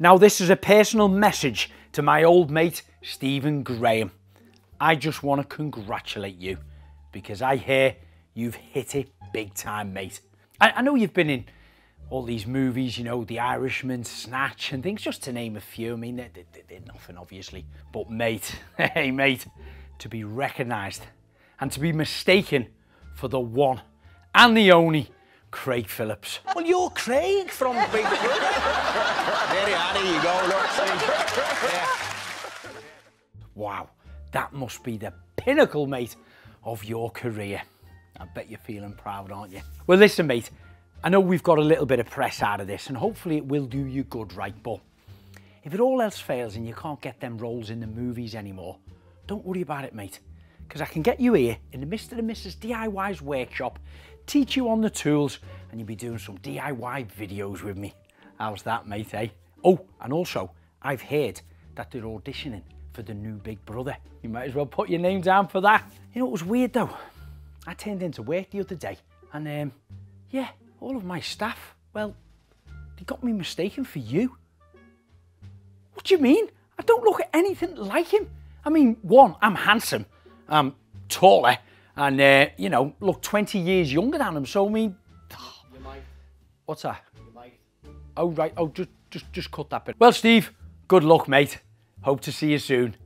Now, this is a personal message to my old mate, Stephen Graham. I just want to congratulate you because I hear you've hit it big time, mate. I, I know you've been in all these movies, you know, The Irishman, Snatch, and things, just to name a few. I mean, they're, they're, they're nothing, obviously. But, mate, hey, mate, to be recognised and to be mistaken for the one and the only Craig Phillips. Well, you're Craig from Big Brother. there you are, there you go, look, see. Yeah. Wow, that must be the pinnacle, mate, of your career. I bet you're feeling proud, aren't you? Well, listen, mate, I know we've got a little bit of press out of this, and hopefully it will do you good, right? But if it all else fails and you can't get them roles in the movies anymore, don't worry about it, mate. Because I can get you here in the Mr. and Mrs. DIY's workshop, teach you on the tools, and you'll be doing some DIY videos with me. How's that, mate, eh? Oh, and also, I've heard that they're auditioning for the new Big Brother. You might as well put your name down for that. You know, it was weird though. I turned into work the other day, and um, yeah, all of my staff, well, they got me mistaken for you. What do you mean? I don't look at anything like him. I mean, one, I'm handsome, I'm taller, and, uh, you know, look 20 years younger than him. So, I mean, what's that? Oh, right. Oh, just, just, just cut that bit. Well, Steve, good luck, mate. Hope to see you soon.